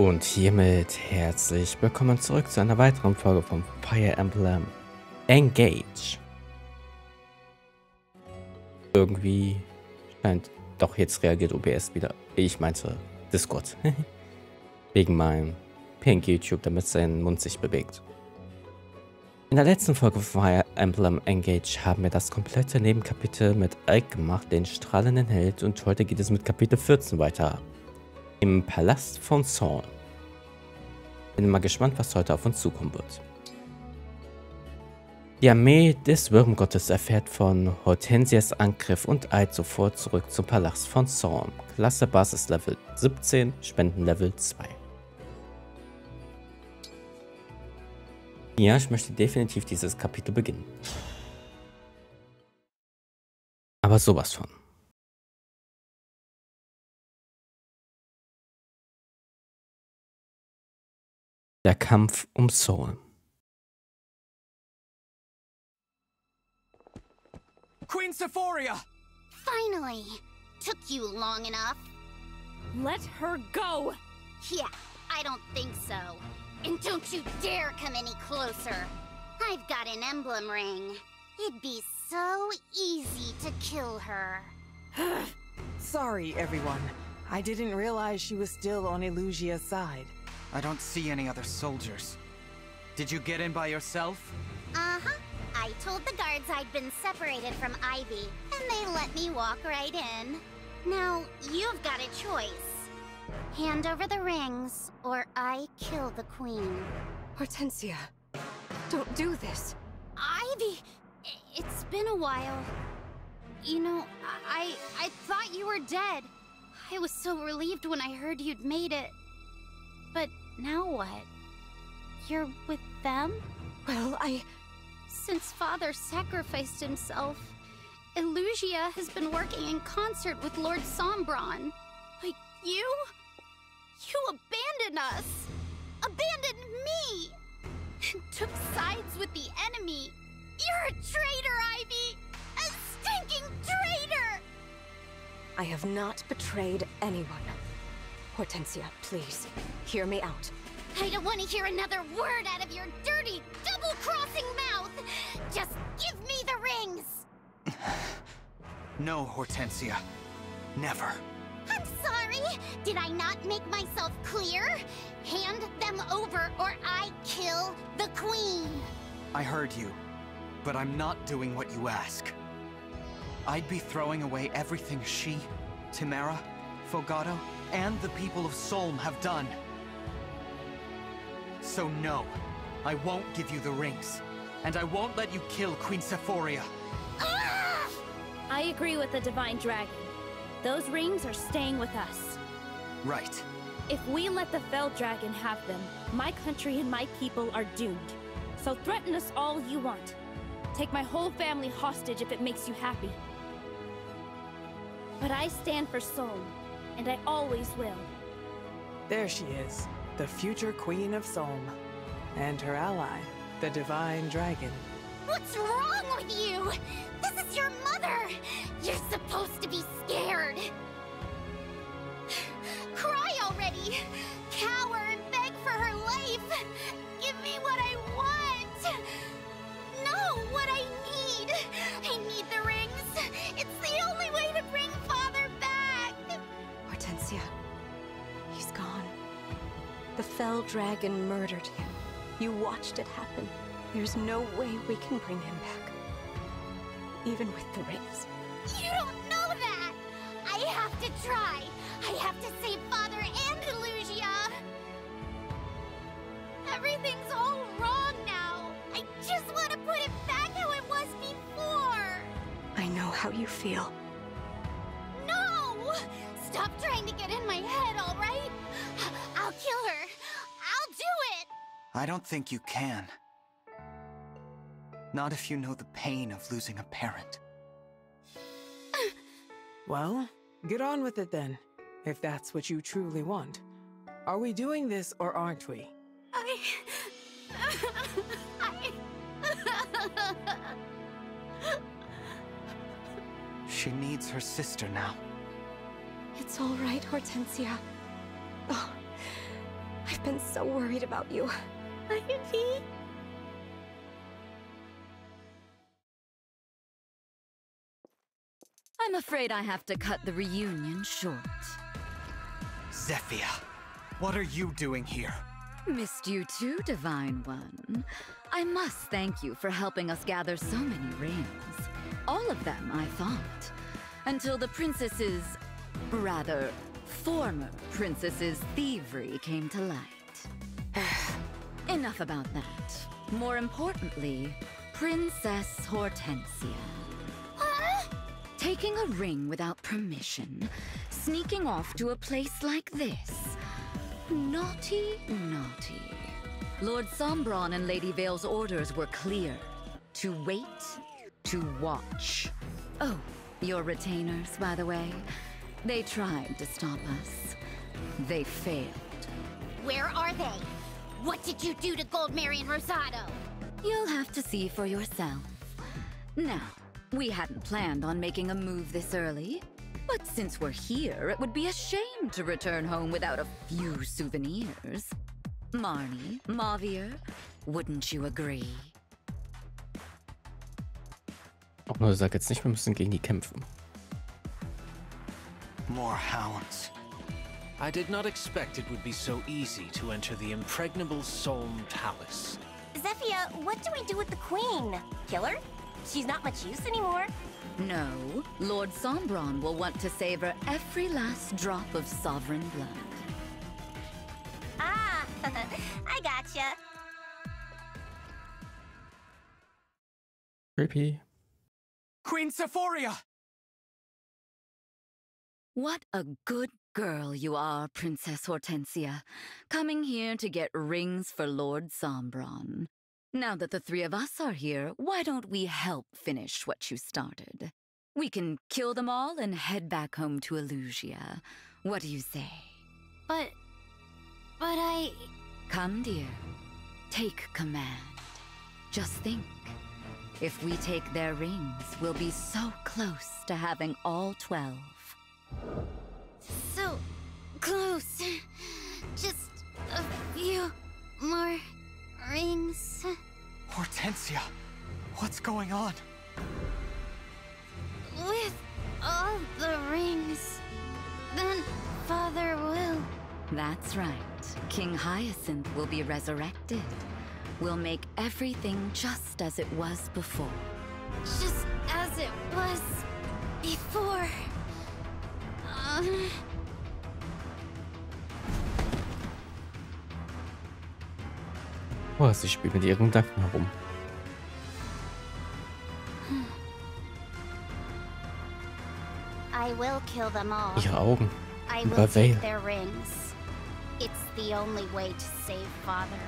Und hiermit herzlich willkommen zurück zu einer weiteren Folge von Fire Emblem Engage. Irgendwie scheint doch jetzt reagiert OBS wieder. Ich meinte Discord. Wegen meinem Pink YouTube, damit sein Mund sich bewegt. In der letzten Folge von Fire Emblem Engage haben wir das komplette Nebenkapitel mit Ike gemacht, den strahlenden Held, und heute geht es mit Kapitel 14 weiter im Palast von Saul. Bin mal gespannt, was heute auf uns zukommen wird. Die Armee des Würmgottes erfährt von Hortensias Angriff und eilt sofort zurück zum Palast von Saul. Klasse Basis Level 17, Spenden Level 2. Ja, ich möchte definitiv dieses Kapitel beginnen. Aber sowas von. Der Kampf um Soul. Queen Sephoria! Finally! Took you long enough. Let her go! Yeah, I don't think so. And don't you dare come any closer. I've got an emblem ring. It'd be so easy to kill her. Sorry, everyone. I didn't realize she was still on Elusia's side. I don't see any other soldiers. Did you get in by yourself? Uh-huh. I told the guards I'd been separated from Ivy, and they let me walk right in. Now, you've got a choice. Hand over the rings, or I kill the queen. Hortensia, don't do this. Ivy! It's been a while. You know, I I thought you were dead. I was so relieved when I heard you'd made it. But now what? You're with them? Well, I... Since Father sacrificed himself, Elusia has been working in concert with Lord Sombron. But you? You abandoned us! Abandoned me! And took sides with the enemy! You're a traitor, Ivy! A stinking traitor! I have not betrayed anyone. Hortensia, please, hear me out. I don't want to hear another word out of your dirty, double-crossing mouth! Just give me the rings! No, Hortensia. Never. I'm sorry! Did I not make myself clear? Hand them over or I kill the queen! I heard you, but I'm not doing what you ask. I'd be throwing away everything she, Timera, Fogado, and the people of Solm have done. So no, I won't give you the rings. And I won't let you kill Queen Sephoria. Ah! I agree with the Divine Dragon. Those rings are staying with us. Right. If we let the Fell Dragon have them, my country and my people are doomed. So threaten us all you want. Take my whole family hostage if it makes you happy. But I stand for Solm, and I always will. There she is, the future Queen of Solm. And her ally, the Divine Dragon. What's wrong with you? This is your mother! You're supposed to be scared! Cry already! Cower and beg for her life! Give me what I want! No, what I need! I need the rings! It's the only way to bring Father back! Hortensia, he's gone. The Fell Dragon murdered him. You watched it happen. There's no way we can bring him back. Even with the rings. You don't know that! I have to try! I have to save Father and Elusia! Everything's all wrong now! I just want to put it back how it was before! I know how you feel. No! Stop trying to get in my head, alright? I'll kill her! I'll do it! I don't think you can. Not if you know the pain of losing a parent. Well, get on with it then, if that's what you truly want. Are we doing this or aren't we? I... I... She needs her sister now. It's all right, Hortensia. Oh, I've been so worried about you. Ivy? I'm afraid I have to cut the reunion short. Zephyr, what are you doing here? Missed you too, Divine One. I must thank you for helping us gather so many rings. All of them, I thought. Until the princess's. Rather, former princess's thievery came to light. Enough about that. More importantly, Princess Hortensia. Taking a ring without permission, sneaking off to a place like this. Naughty, naughty. Lord Sombron and Lady Vale's orders were clear. To wait, to watch. Oh, your retainers, by the way. They tried to stop us. They failed. Where are they? What did you do to Gold Mary and Rosado? You'll have to see for yourself. Now, we hadn't planned on making a move this early, but since we're here, it would be a shame to return home without a few souvenirs. Marnie, Mavier, wouldn't you agree? Auch nur sag jetzt nicht, wir müssen gegen die kämpfen. More hounds. I did not expect it would be so easy to enter the impregnable Solm Palace. Zephyr, what do we do with the queen? Kill her? She's not much use anymore. No, Lord Sombron will want to savor every last drop of sovereign blood. Ah, I gotcha. Creepy. Queen Sephoria! What a good girl you are, Princess Hortensia, coming here to get rings for Lord Sombron. Now that the three of us are here, why don't we help finish what you started? We can kill them all and head back home to Elusia. What do you say? But. But I. Come, dear. Take command. Just think. If we take their rings, we'll be so close to having all twelve. So close. Just a few more rings. Hortensia, what's going on? With all the rings, then Father will. That's right. King Hyacinth will be resurrected. We'll make everything just as it was before. Just as it was before. Oh, sie spielt mit ihren Gedanken herum. I will kill them all. Ihre Augen. I Über will Vale. take their rings. It's the only way to save Father.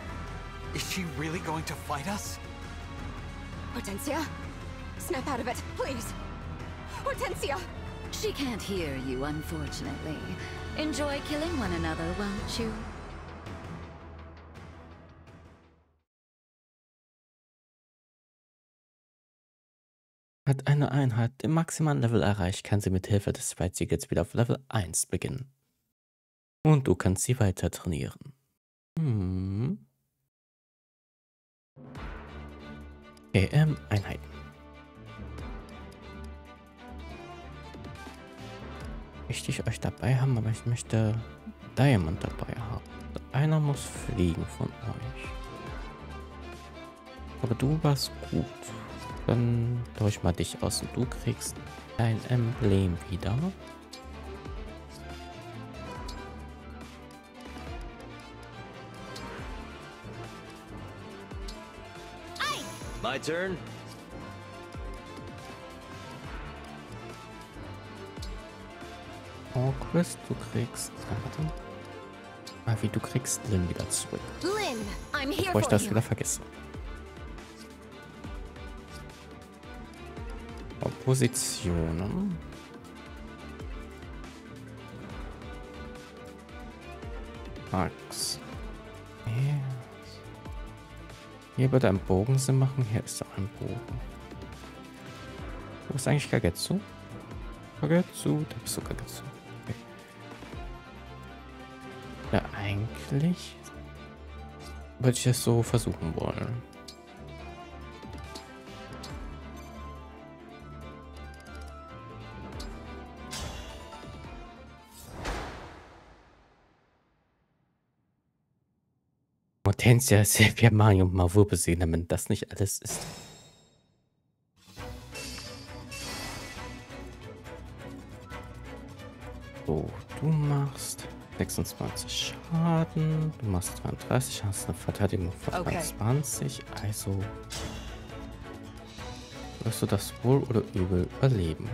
Is she really going to fight us? Hortensia? Snap out of it, please. Hortensia! She can't hear you, unfortunately. Enjoy killing one another, won't you? Hat eine Einheit den maximalen Level erreicht, kann sie mit Hilfe des Zweitsiegels wieder auf Level 1 beginnen. Und du kannst sie weiter trainieren. Hm. Okay, ich euch dabei haben, aber ich möchte Diamond dabei haben. Einer muss fliegen von euch. Aber du warst gut. Dann tausche ich mal dich aus und du kriegst dein Emblem wieder. My turn? Oh, Chris, du kriegst. Warte. Ah, wie du kriegst Lynn wieder zurück. Lynn, I'm here Bevor ich das wieder vergesse. Positionen. Max. Yes. Hier wird ein Bogen Sinn machen. Hier ist auch ein Bogen. Wo ist eigentlich Kagetsu? Kagetsu, da bist du Kagetsu. Eigentlich würde ich es so versuchen wollen. Hortensia, Silvia, Mario und Mavu besiegen, damit das nicht alles ist. 26 Schaden, du machst 32, hast eine Verteidigung von Okay. 20, also wirst du das wohl oder übel überleben.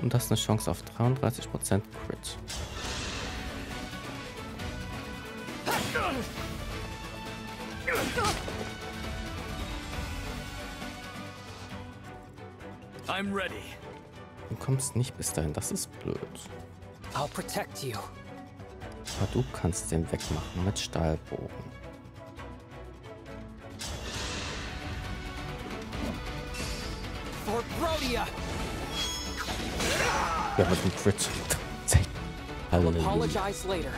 Und das ist eine Chance auf 33% Crit. I'm ready. Du kommst nicht bis dahin, das ist blöd. I'll protect you. Aber du kannst den wegmachen mit Stahlbogen. For Rhodia! Ja, mit dem Crit. Halleluja. apologize later.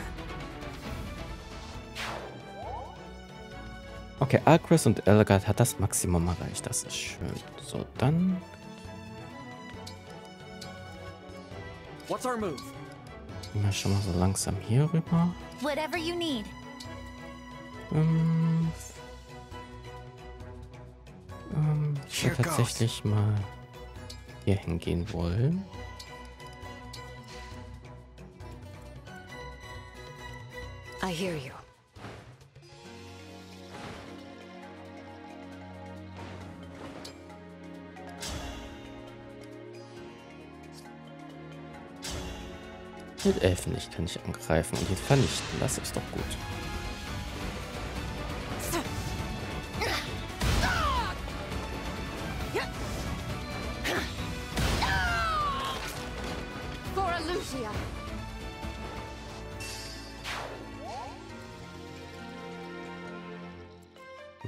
Okay, Alcris und Elgard hat das Maximum erreicht. Das ist schön. So, dann What's our move? Gehen wir schon mal so langsam hier rüber. Whatever you need. Ähm, ähm, ich würde tatsächlich mal hier hingehen wollen. I hear you. Mit Elfen nicht kann ich angreifen und ihn vernichten. Das ist doch gut.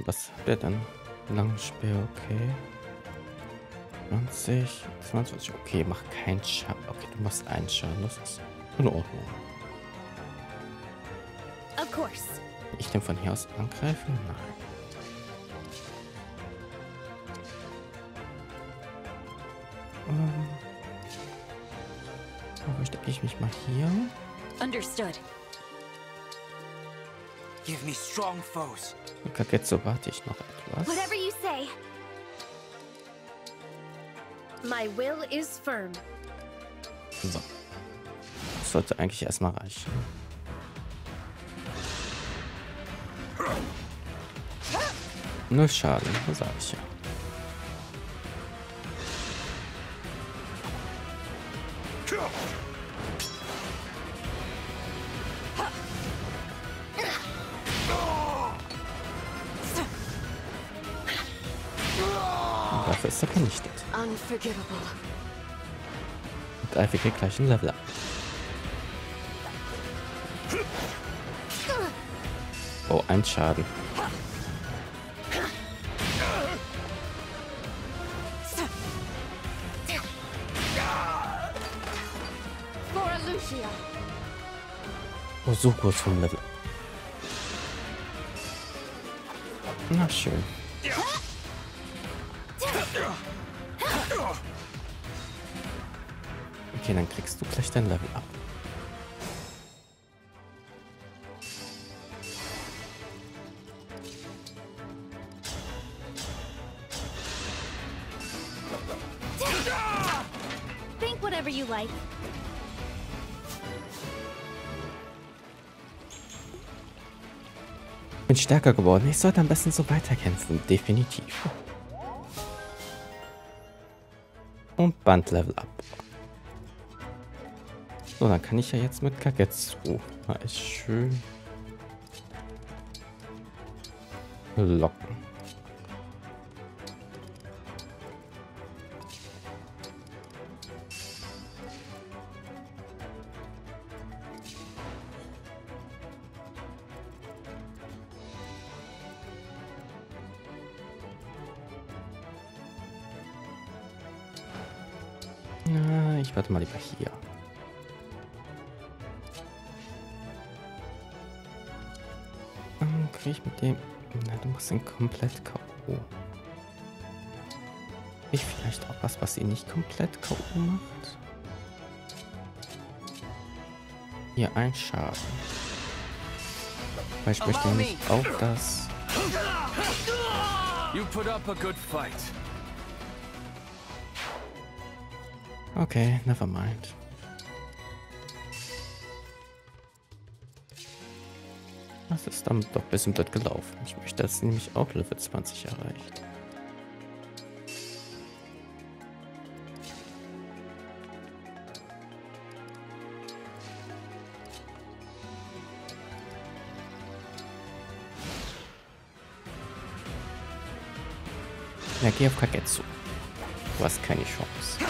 Was hat er dann? Langspeer, okay. 20, 22, okay, mach keinen Schaden. Okay, du machst einen Schaden, das ist in Ordnung. Of course. Ich den von hier aus angreifen? Nein. Ähm. So, verstecke ich mich mal hier. Understood. Give me strong foes. Kagetsu warte ich noch etwas. Whatever you say. My will is firm. So. Das sollte eigentlich erstmal reichen. Null Schaden, das sag ich ja. Und dafür ist er vernichtet. Und greife hier gleich ein Level ab. Oh, ein Schaden. For Alucia. Oh, so kurz vom Level. Na schön. Okay, dann kriegst du gleich dein Level ab. Whatever you like. Bin stärker geworden. Ich sollte am besten so weiterkämpfen. Definitiv. Und Band Level ab. So, dann kann ich ja jetzt mit Kagetsu. Mal ist schön. Locken. Warte mal lieber hier. kriege ich mit dem... Na, du machst ihn komplett K.O. Ich vielleicht auch was, was ihn nicht komplett K.O. macht? Hier ein Schaden. Weil ich möchte nämlich auch das... You put up a good fight. Okay, never mind. Das ist dann doch ein bisschen blöd gelaufen. Ich möchte jetzt nämlich auch Level 20 erreicht. Ja, geh auf Kagetsu. Du hast keine Chance.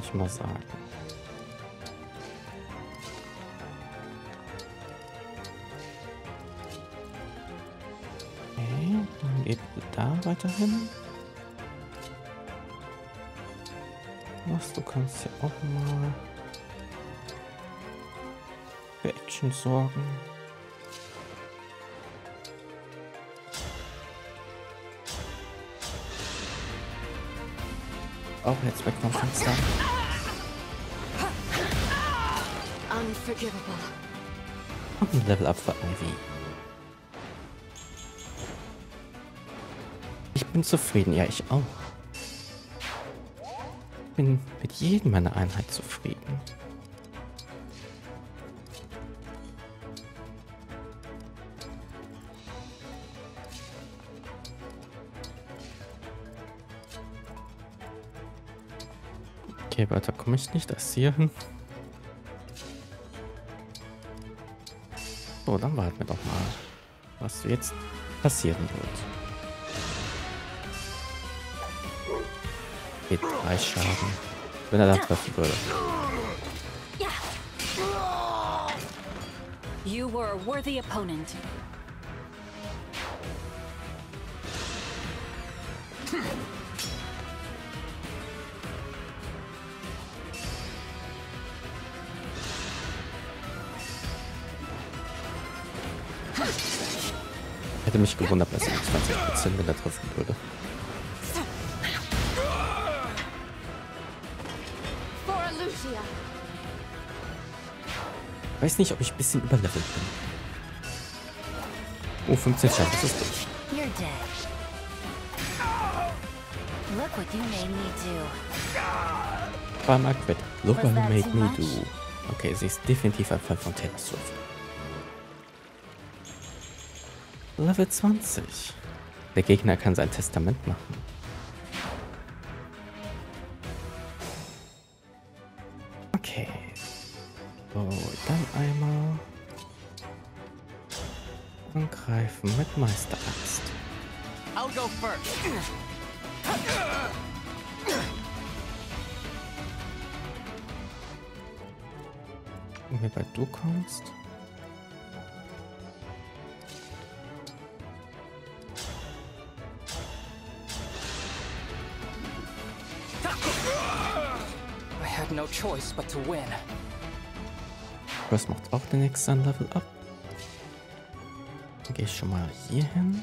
ich mal sagen. Okay, dann geht da weiterhin. Was, du kannst ja auch mal für Action sorgen. Auch jetzt weg vom Fenster. Und ein Level Up für Ivy. Ich bin zufrieden, ja, ich auch. Bin mit jedem meiner Einheit zufrieden. Okay, weiter komme ich nicht erst hier hin. So, dann warten wir doch mal, was jetzt passieren wird. Geht drei Schaden, wenn er da treffen würde. You were a worthy opponent. Hätte mich gewundert, dass er 20% wenn er treffen würde. Weiß nicht, ob ich ein bisschen überlevelt bin. Oh, 15 Schaden, das ist gut. You're dead. Look what you made me do. Zweimal quit. Look what you made me do. Okay, sie ist definitiv ein Fall von Taylor Swift. Level 20. Der Gegner kann sein Testament machen. Okay. So, dann einmal angreifen mit Meisteraxt. I'll go first. Und wie weit du kommst. Choice but to win. Das macht auch den nächsten Level up. Dann gehe ich schon mal hier hin.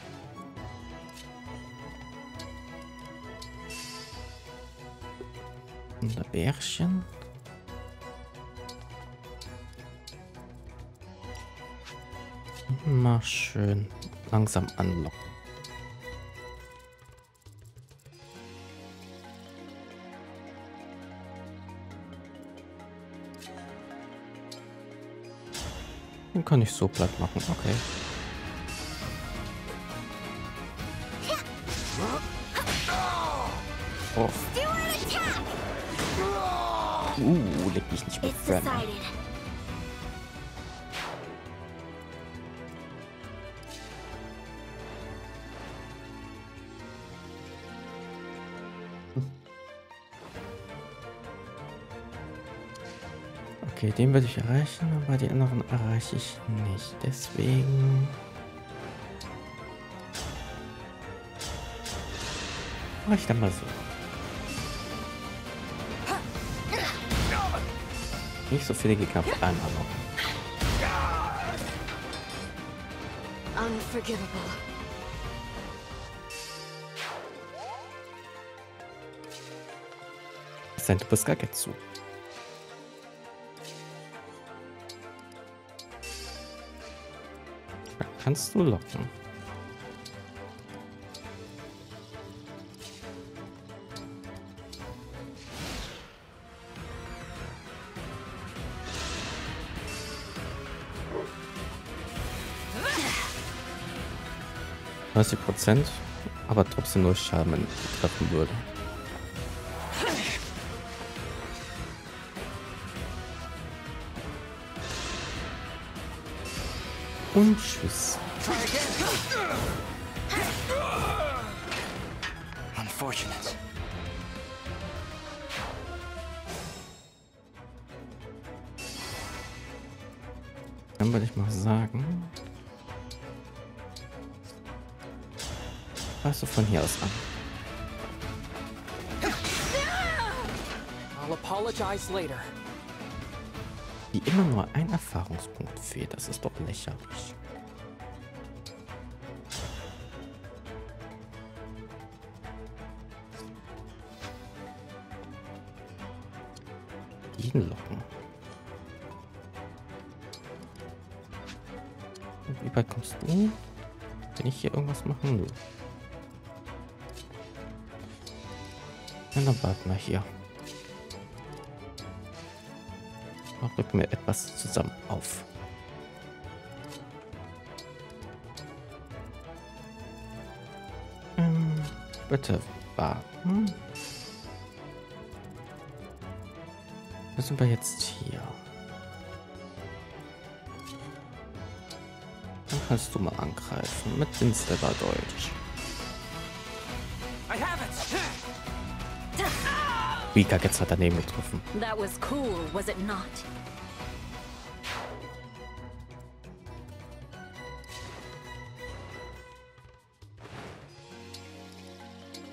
Unser Bärchen. Mal schön langsam anlocken. Den kann ich so platt machen, okay. Oh. Uh, leg mich nicht mit Fremden. Okay, den würde ich erreichen, aber die anderen erreiche ich nicht. Deswegen... Mach ich dann mal so. Nicht so viele Gegner auf einmal noch. Unforgivable. Sein, du kannst du locken. Prozent, aber trotzdem nur Schaden treffen würde. Und tschüss. Unfortunate. Dann würde ich mal sagen. Weißt du von hier aus an? I'll apologize later. Wie immer nur ein Erfahrungspunkt fehlt. Das ist doch lächerlich. Jeden locken. Und wie weit kommst du? Wenn ich hier irgendwas machen will. Ja, dann warten wir hier. Rücken wir etwas zusammen auf. Ähm, bitte warten. Wo sind wir jetzt hier? Dann kannst du mal angreifen mit dem Stepper Vika jetzt hat daneben getroffen. That was cool, was it not?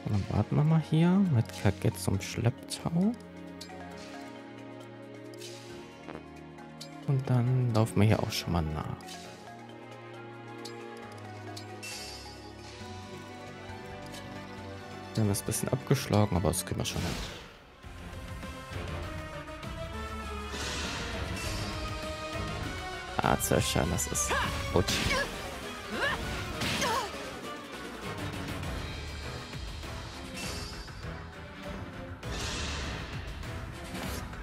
Und dann warten wir mal hier mit Kagett zum Schlepptau. Und dann laufen wir hier auch schon mal nach. Wir haben das ein bisschen abgeschlagen, aber das kriegen wir schon hin. Ah, Zerschein, das ist Utsch.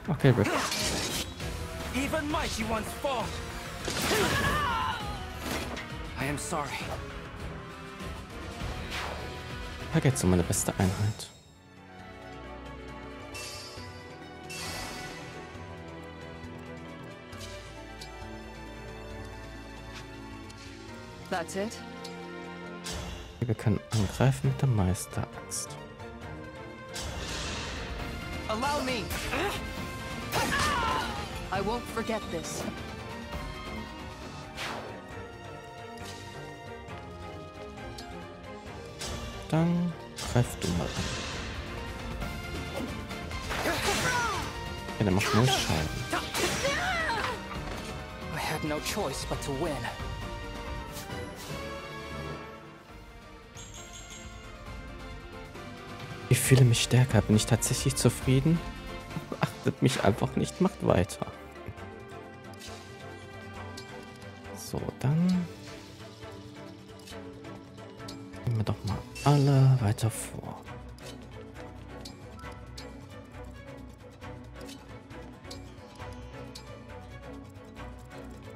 Okay, Rick. Even mighty ones fall. I am sorry. Da geht's um meine beste Einheit. That's it? Wir können angreifen mit der Meisteraxt. Allow me. I won't forget this. Dann greif du mal an. Ja, der macht nur Schaden. I had no choice but to win. Fühle mich stärker. Bin ich tatsächlich zufrieden? Achtet mich einfach nicht. Macht weiter. So, dann... Gehen wir doch mal alle weiter vor.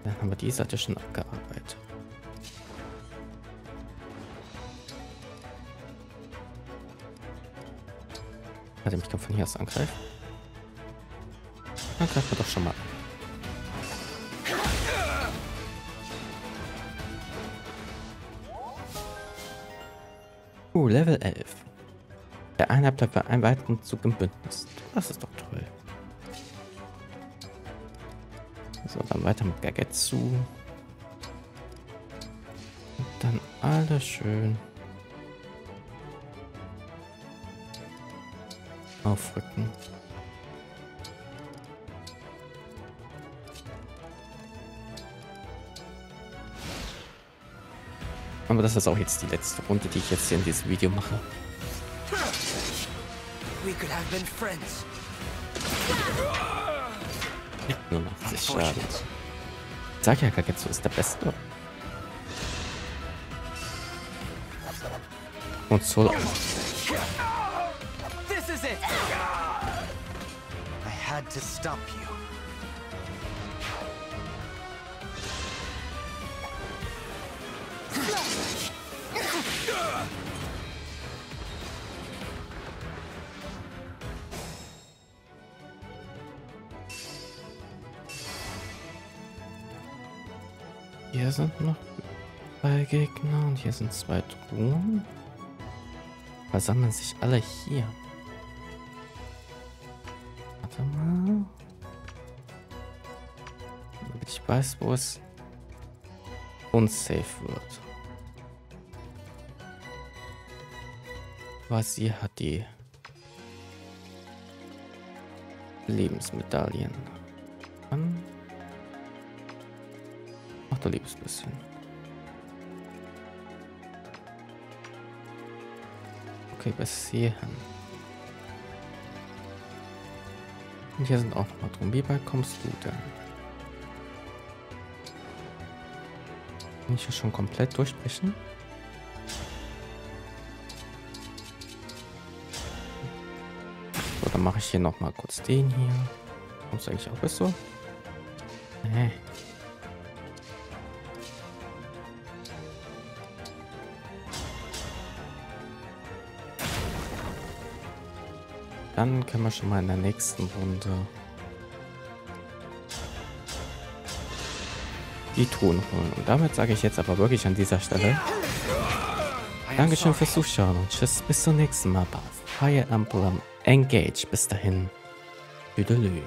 Dann haben wir die Seite schon abgearbeitet. Warte, mich kann von hier aus angreifen. Dann greifen wir doch schon mal. Uh, Level 11. Der eine hat für einen weiteren Zug im Bündnis. Das ist doch toll. So, dann weiter mit Gagetsu. Und dann alles schön aufrücken. Aber das ist auch jetzt die letzte Runde, die ich jetzt hier in diesem Video mache. We could have been friends. 89 Schaden. Sag ja, Kagetsu ist der Beste. Und This is it. I had to stop you. Hier sind noch zwei Gegner und hier sind zwei Truhen. Versammeln sich alle hier. Weiß, wo es unsafe wird. Was sie hat die Lebensmedaillen. Dann Ach, da liebes bisschen. Okay, bis hierhin. Und hier sind auch noch mal drum. Wie weit kommst du denn? Kann ich hier schon komplett durchbrechen? So, dann mache ich hier noch mal kurz den hier. Kommst du eigentlich auch bis so? Nee. Dann können wir schon mal in der nächsten Runde die Truhen holen. Und damit sage ich jetzt aber wirklich an dieser Stelle Dankeschön fürs Zuschauen und tschüss, bis zum nächsten Mal bei Fire Emblem Engage. Bis dahin, Tüdelü.